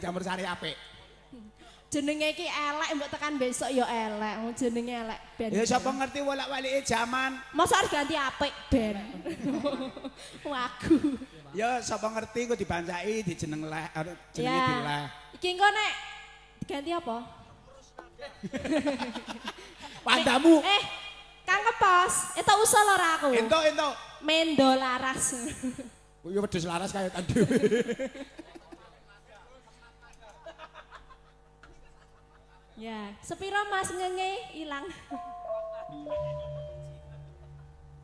campur sari apik. Jenenge iki elek mbok tekan besok ya elek. Oh, jenenge elek ben. Ya sapa ngerti wolak-walike jaman. Masa harus ganti apik ben. Wagu. Ya sapa ngerti kok dibancaki dijeneng leh jenenge ya. dileh. Iki engko nek ganti apa? Pandamu. Eh, Kang Kepos, eta usul ora aku. Entuk, entuk. Mendo laras. Kuwi wedhus laras kaya tadi. Ya, sepiro Mas ngenge ilang.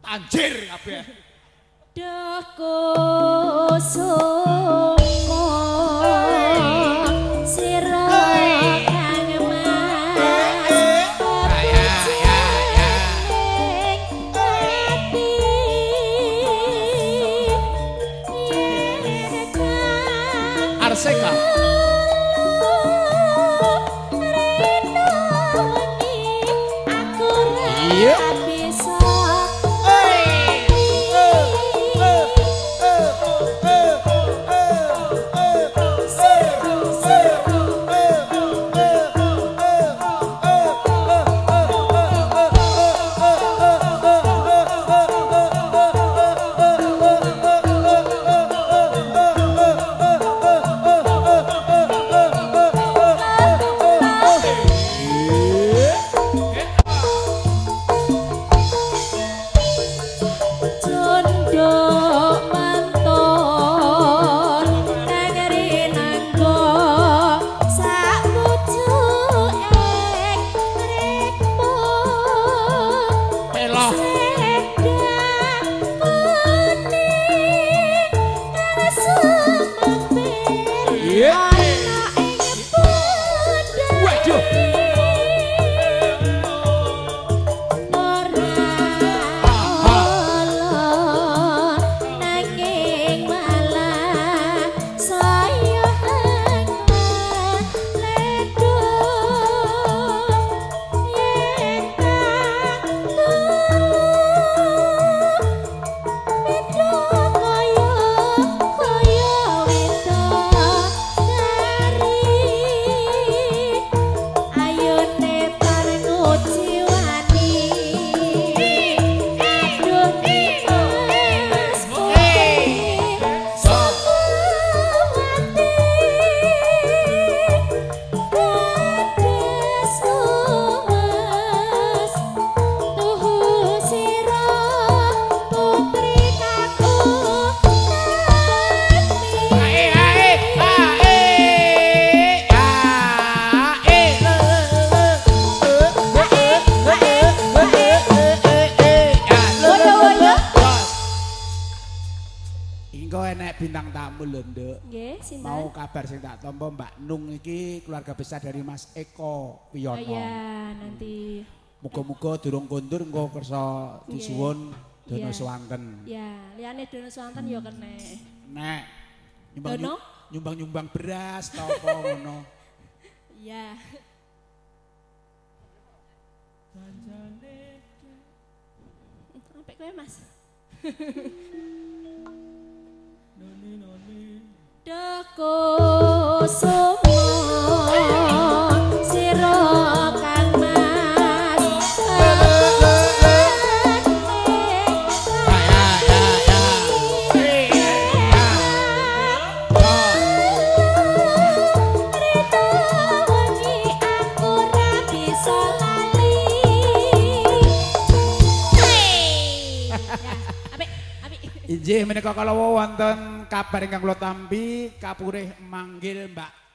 Anjir kabeh. Duh tombo Mbak Nung iki keluarga besar dari Mas Eko Wiyono. Oh iya, nanti muga-muga durung kondur engko kersa disuwun dono swanten. Iya, liyane dono swanten ya kene. Nek nyumbang nyumbang-nyumbang beras ta apa ngono. Iya. Sampai kowe Mas. Noni. Dah kosong Injih menika kala wonten kabar ingkang kula tampi kapurih manggil Mbak